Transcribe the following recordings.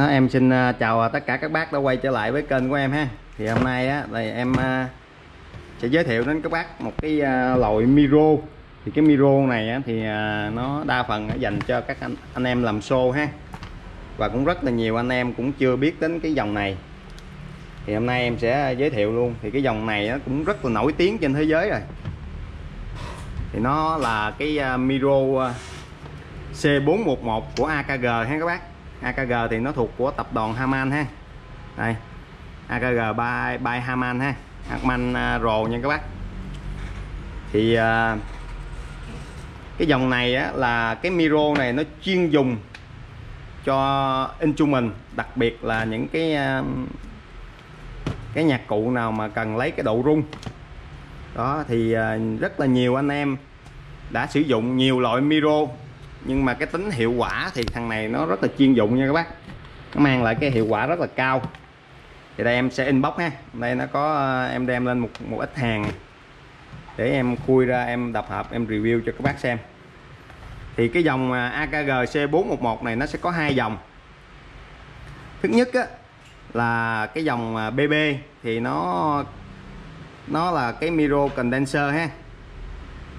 Đó, em xin à, chào tất cả các bác đã quay trở lại với kênh của em ha. Thì hôm nay á thì em à, sẽ giới thiệu đến các bác một cái à, loại micro. Thì cái micro này á, thì nó đa phần dành cho các anh, anh em làm show ha. Và cũng rất là nhiều anh em cũng chưa biết đến cái dòng này. Thì hôm nay em sẽ giới thiệu luôn. Thì cái dòng này nó cũng rất là nổi tiếng trên thế giới rồi. Thì nó là cái micro C411 của AKG ha các bác. AKG thì nó thuộc của tập đoàn Haman ha. Đây AKG by, by Haman ha. Haman à, rồ nha các bác. Thì uh, cái dòng này á, là cái miro này nó chuyên dùng cho instrument đặc biệt là những cái uh, cái nhạc cụ nào mà cần lấy cái độ rung. Đó thì uh, rất là nhiều anh em đã sử dụng nhiều loại miro nhưng mà cái tính hiệu quả thì thằng này nó rất là chuyên dụng nha các bác. Nó mang lại cái hiệu quả rất là cao. Thì đây em sẽ inbox ha đây nó có ờ, em đem lên một một ít hàng. Để em khui ra em đập hộp em review cho các bác xem. Thì cái dòng ờ, AKG C411 này nó sẽ có hai dòng. Thứ nhất á, là cái dòng ờ, BB thì nó nó là cái micro condenser ha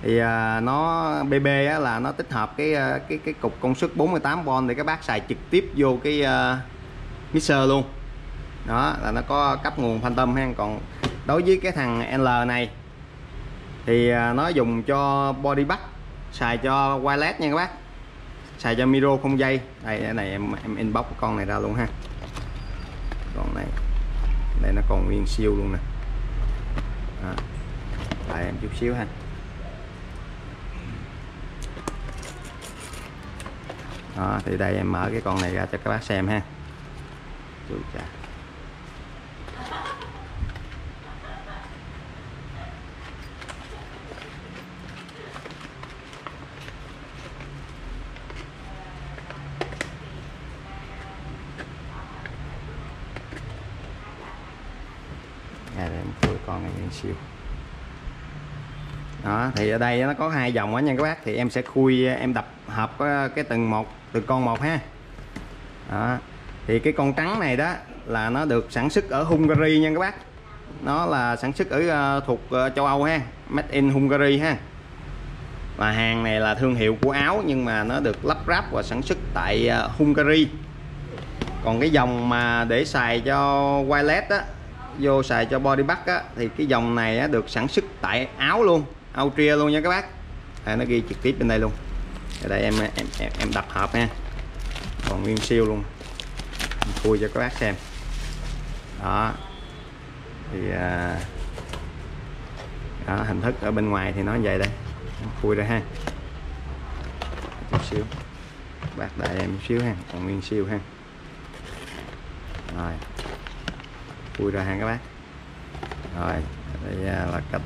thì à, nó BB á, là nó tích hợp cái à, cái cái cục công suất 48V để các bác xài trực tiếp vô cái uh, mixer luôn. Đó là nó có cấp nguồn phantom ha. Còn đối với cái thằng L này thì à, nó dùng cho body bắt xài cho wireless nha các bác. Xài cho micro không dây. Đây cái này em em inbox con này ra luôn ha. Con này đây nó còn nguyên siêu luôn nè. Đó. lại em chút xíu ha. Đó, thì đây em mở cái con này ra cho các bác xem ha. Chà. đây em khui con này siêu. Đó, thì ở đây nó có hai dòng á nha các bác. Thì em sẽ khui, em đập hợp ờ, cái từng một từ con một ha. Đó. thì cái con trắng này đó là nó được sản xuất ở Hungary nha các bác. Nó là sản xuất ở ờ, thuộc uh, châu Âu ha made in Hungary ha. Và hàng này là thương hiệu của Áo nhưng mà nó được lắp ráp và sản xuất tại uh, Hungary. Còn cái dòng mà để xài cho wireless á vô xài cho body bắt á thì cái dòng này á, được sản xuất tại Áo luôn Austria luôn nha các bác. À, nó ghi trực tiếp bên đây luôn ở đây em em em, em đập hộp nha, còn nguyên siêu luôn. Khui cho các bác xem. Đó. Thì à, đó, hình thức ở bên ngoài thì nó vậy đây. Khui ra ha. Chút xíu. Bác đợi em một xíu ha. Còn nguyên siêu ha. Rồi. Khui ra ha các bác. Rồi. Đây à, là cách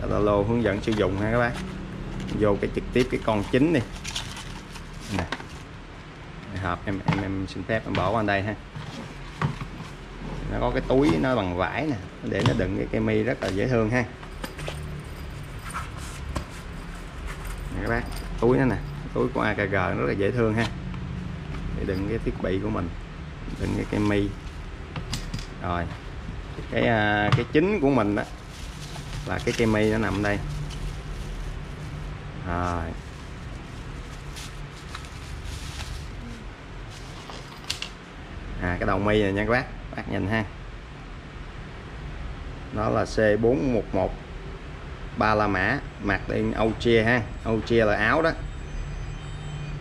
catalog hướng dẫn sử dụng ha các bác. Vô cái trực tiếp cái con chính đi này. Hộp, em em em xin phép em bỏ qua đây ha. Nó có cái túi nó bằng vải nè, để nó đựng cái cây mi rất là dễ thương ha. Nè các bác, túi nó nè, túi của AKG rất là dễ thương ha. Để đựng cái thiết bị của mình, đựng cái cây mi. Rồi, cái à, cái chính của mình đó là cái cây mi nó nằm đây. Rồi. À cái đầu mi này nha các bác bác nhìn ha. Đó là C411 ba la mã mặt lên Âu chia ha. Âu chia là áo đó.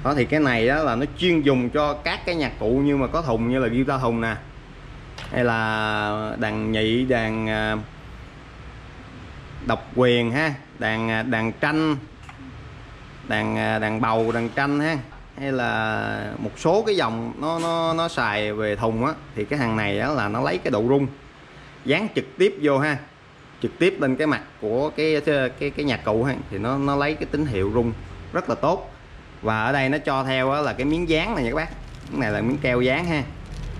Đó, thì cái này đó là nó chuyên dùng cho các cái nhạc cụ như mà có thùng như là guitar thùng nè. Hay là đàn nhị, đàn à, độc quyền ha. Đàn à, đàn tranh, đàn à, đàn bầu, đàn tranh ha hay là một số cái dòng nó nó nó xài về thùng á thì cái hàng này á là nó lấy cái độ rung dán trực tiếp vô ha trực tiếp lên cái mặt của cái cái cái nhạc cụ ha thì nó nó lấy cái tín hiệu rung rất là tốt. Và ở đây nó cho theo á là cái miếng dán này nha các bác cái này là miếng keo dán ha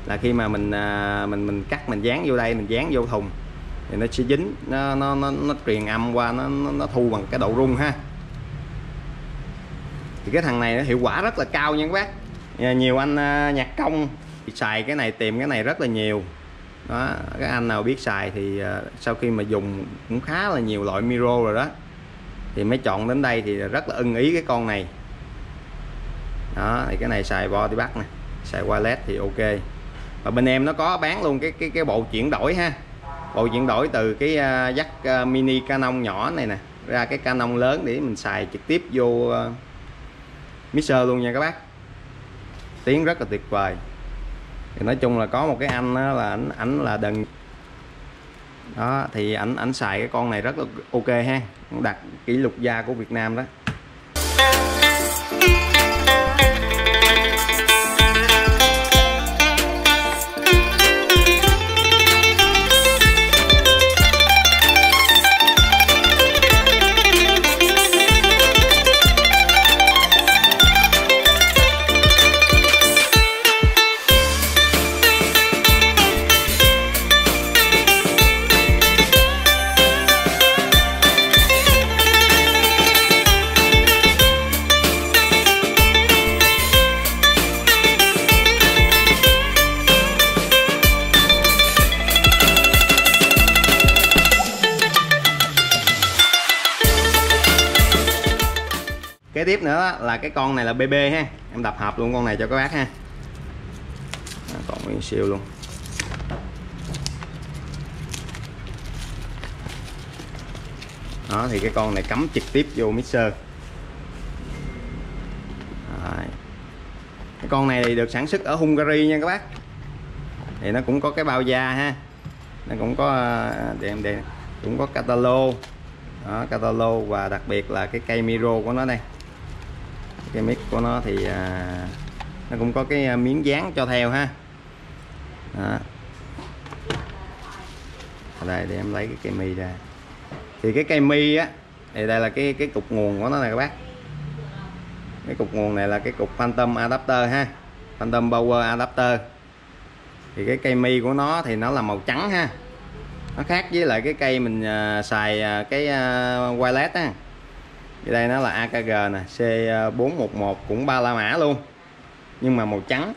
là khi mà mình à, mình mình cắt mình dán vô đây mình dán vô thùng thì nó sẽ dính nó nó nó, nó truyền âm qua nó, nó nó thu bằng cái độ rung ha thì cái thằng này nó hiệu quả rất là cao nha các bác. Nhiều anh à, nhạc công thì xài cái này tìm cái này rất là nhiều. Đó các anh nào biết xài thì à, sau khi mà dùng cũng khá là nhiều loại miro rồi đó. Thì mới chọn đến đây thì rất là ưng ý cái con này. Đó thì cái này xài body bắt nè xài wireless thì ok. Và bên em nó có bán luôn cái cái cái bộ chuyển đổi ha. Bộ chuyển đổi từ cái uh, dắt uh, mini Canon nhỏ này nè ra cái Canon lớn để mình xài trực tiếp vô uh, mixer luôn nha các bác. Tiếng rất là tuyệt vời. Thì nói chung là có một cái anh đó là ảnh ảnh là đừng. Đó, thì ảnh ảnh xài cái con này rất là ok ha. Đặt kỷ lục gia của Việt Nam đó. Kế tiếp nữa là cái con này là BB ha. Em đập hợp luôn con này cho các bác ha. Còn nguyên siêu luôn. Đó, thì cái con này cắm trực tiếp vô mixer. Đấy. cái con này thì được sản xuất ở Hungary nha các bác. Thì nó cũng có cái bao da ha. Nó cũng có để em đây cũng có catalog. Đó, catalog và đặc biệt là cái cây micro của nó đây cái mic của nó thì à, nó cũng có cái à, miếng dán cho theo ha. Đó. ở đây để em lấy cái cây mi ra. Thì cái cây mi á thì đây là cái cái cục nguồn của nó này các bác. Cái cục nguồn này là cái cục phantom adapter ha. Phantom power adapter. Thì cái cây mi của nó thì nó là màu trắng ha. Nó khác với lại cái cây mình uh, xài uh, cái uh, wireless á đây nó là AKG nè C411 cũng ba la mã luôn. Nhưng mà màu trắng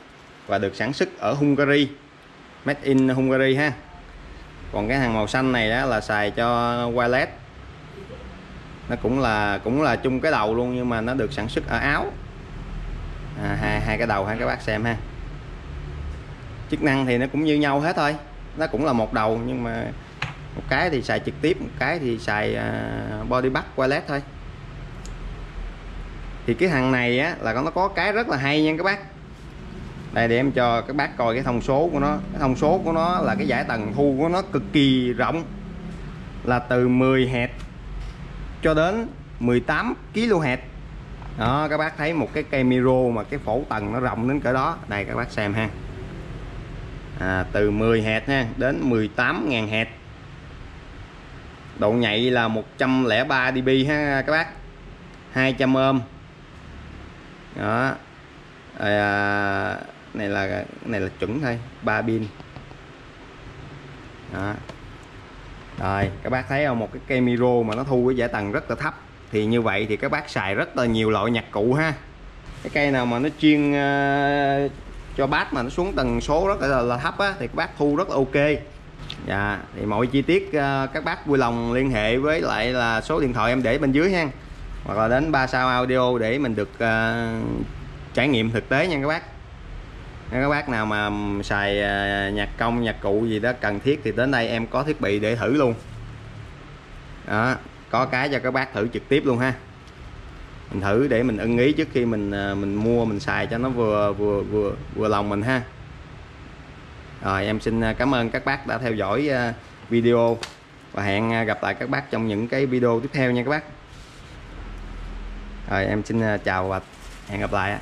và được sản xuất ở Hungary. Made in Hungary ha. Còn cái hàng màu xanh này đó là xài cho wireless nó cũng là cũng là chung cái đầu luôn nhưng mà nó được sản xuất ở áo. À, hai hai cái đầu ha các bác xem ha. Chức năng thì nó cũng như nhau hết thôi. Nó cũng là một đầu nhưng mà một cái thì xài trực tiếp một cái thì xài à, body bắt wireless thôi thì cái thằng này á là nó có cái rất là hay nha các bác. Đây để em cho các bác coi cái thông số của nó. Cái thông số của nó là cái giải tầng thu của nó cực kỳ rộng. Là từ 10 hẹt cho đến 18 kHz đó các bác thấy một cái cây miro mà cái phổ tầng nó rộng đến cỡ đó. Đây các bác xem ha. À, từ 10 hẹt ha đến 18.000 hẹt độ nhạy là 103 dB ha các bác. 200 ohm đó. À, này là này là chuẩn thôi ba pin. Đó. Rồi các bác thấy không? Một cái cây micro mà nó thu cái giải tầng rất là thấp. Thì như vậy thì các bác xài rất là nhiều loại nhạc cụ ha. Cái cây nào mà nó chuyên uh, cho bát mà nó xuống tần số rất là, là thấp á thì các bác thu rất là ok. Dạ thì mọi chi tiết uh, các bác vui lòng liên hệ với lại là số điện thoại em để bên dưới ha hoặc là đến ba sao audio để mình được uh, trải nghiệm thực tế nha các bác. Nếu các bác nào mà xài uh, nhạc công nhạc cụ gì đó cần thiết thì đến đây em có thiết bị để thử luôn. Đó có cái cho các bác thử trực tiếp luôn ha. Mình thử để mình ưng ý trước khi mình uh, mình mua mình xài cho nó vừa vừa vừa vừa lòng mình ha. Rồi em xin cảm ơn các bác đã theo dõi video và hẹn gặp lại các bác trong những cái video tiếp theo nha các bác rồi em xin ờ, chào và hẹn gặp lại